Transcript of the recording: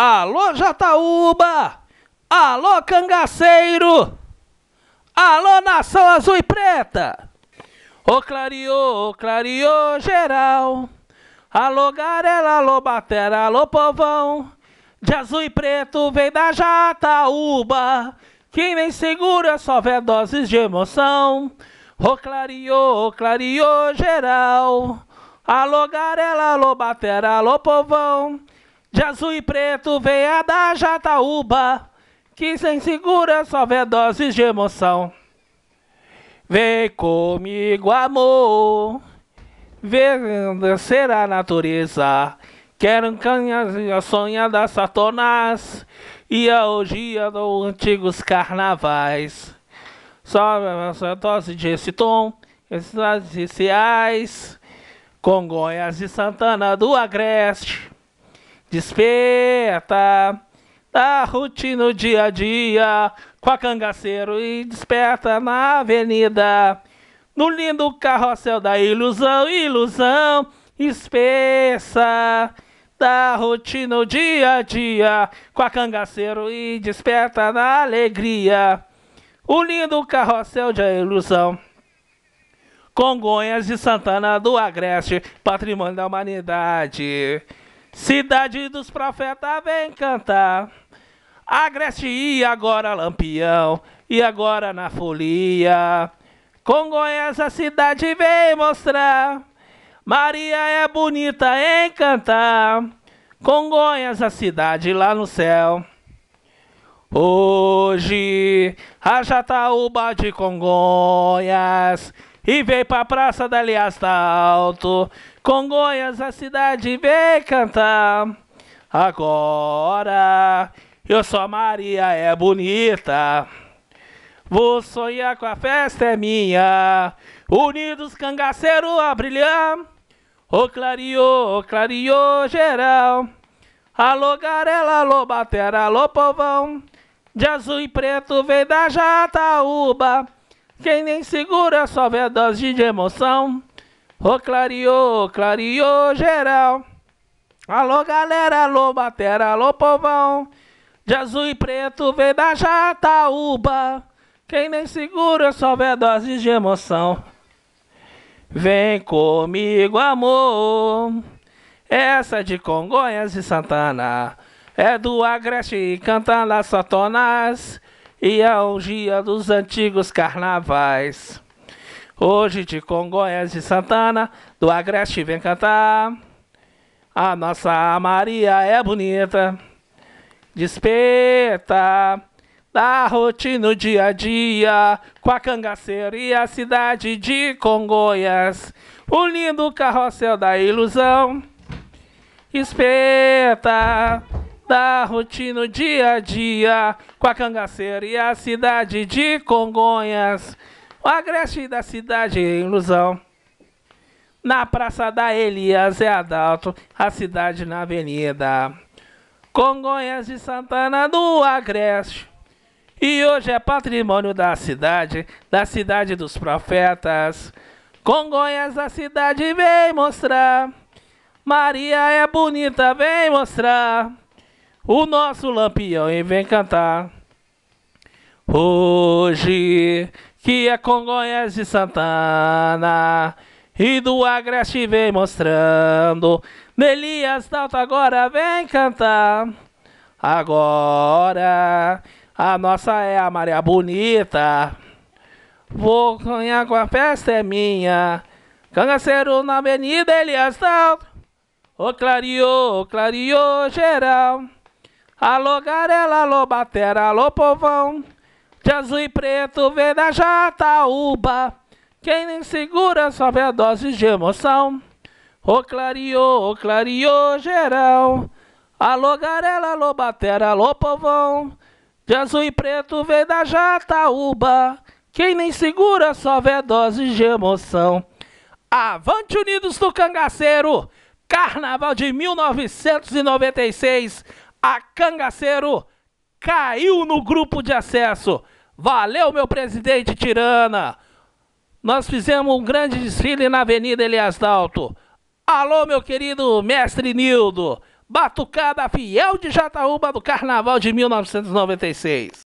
Alô Jataúba! Alô Cangaceiro! Alô Nação Azul e Preta! Ô clareou, ô clareou geral! Alô Garela, alô Batera, alô povão! De azul e preto vem da Jataúba! Quem nem segura só vê doses de emoção! Ô clareou, ô clareou geral! Alô Garela, alô Batera, alô povão! De azul e preto vem a da Jataúba, que sem segura só vê doses de emoção. Vem comigo, amor, vem ser a natureza. Quero canhas sonha das Satanás e a orgia dos antigos carnavais. Só essa dose de esse tom, esses iniciais, Congonhas e Santana do Agreste Desperta da rotina do dia a dia com a cangaceiro e desperta na avenida. No lindo carrossel da ilusão, ilusão espessa da rotina do dia a dia com a cangaceiro e desperta na alegria. O lindo carrossel de ilusão. Congonhas e Santana do Agreste, patrimônio da humanidade. Cidade dos profetas vem cantar. Agreste e agora Lampião, e agora na folia. Congonhas a cidade vem mostrar. Maria é bonita em cantar. Congonhas a cidade lá no céu. Hoje a Jataúba de Congonhas e vem pra praça da Liasta Alto. Congonhas, a cidade vem cantar. Agora eu a Maria, é bonita. Vou sonhar com a festa é minha. Unidos cangaceiro a brilhar. Ô clareou, ô clareou geral. Alô Garela, alô Batera, alô povão. De azul e preto vem da Jataúba. Quem nem segura só vê dose de emoção. Ô clareou, clareou geral. Alô galera, alô batera, alô povão. De azul e preto vem da Jataúba. Quem nem segura só vê doses de emoção. Vem comigo, amor. Essa de Congonhas e Santana. É do Agreste cantando as Satanás e a orgia dos antigos carnavais. Hoje de Congonhas e Santana, do Agreste vem cantar. A nossa Maria é bonita, desperta da rotina no dia a dia, com a cangaceira e a cidade de Congonhas. O lindo carrossel da ilusão, espeta da rotina dia a dia, com a cangaceira e a cidade de Congonhas. O agreste da cidade em ilusão. Na praça da Elias é Adalto, a cidade na avenida. Congonhas e Santana do Agreste. E hoje é patrimônio da cidade, da cidade dos profetas. Congonhas, a cidade vem mostrar. Maria é bonita, vem mostrar o nosso lampião e vem cantar. Hoje que é Congonhas e Santana e do Agreste vem mostrando. Nelias Dalto agora vem cantar. Agora a nossa é a Maria Bonita. Vou sonhar com a festa é minha. Cangaceiro na avenida Elias Dalto. Ô clareou, clareou geral. Alô Garela, alô Batera, alô povão. De azul e preto vem da Jataúba. Quem nem segura só vê doses de emoção. Ô clareou, ô clareou geral. Alô Garela, alô Batera, alô povão. De azul e preto vem da Jataúba. Quem nem segura só vê doses de emoção. Avante Unidos do Cangaceiro! Carnaval de 1996 a Cangaceiro caiu no grupo de acesso. Valeu, meu presidente Tirana. Nós fizemos um grande desfile na Avenida Elias Dalto. Alô, meu querido mestre Nildo. Batucada Fiel de Jataúba do Carnaval de 1996.